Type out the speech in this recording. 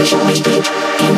Cause always deep deep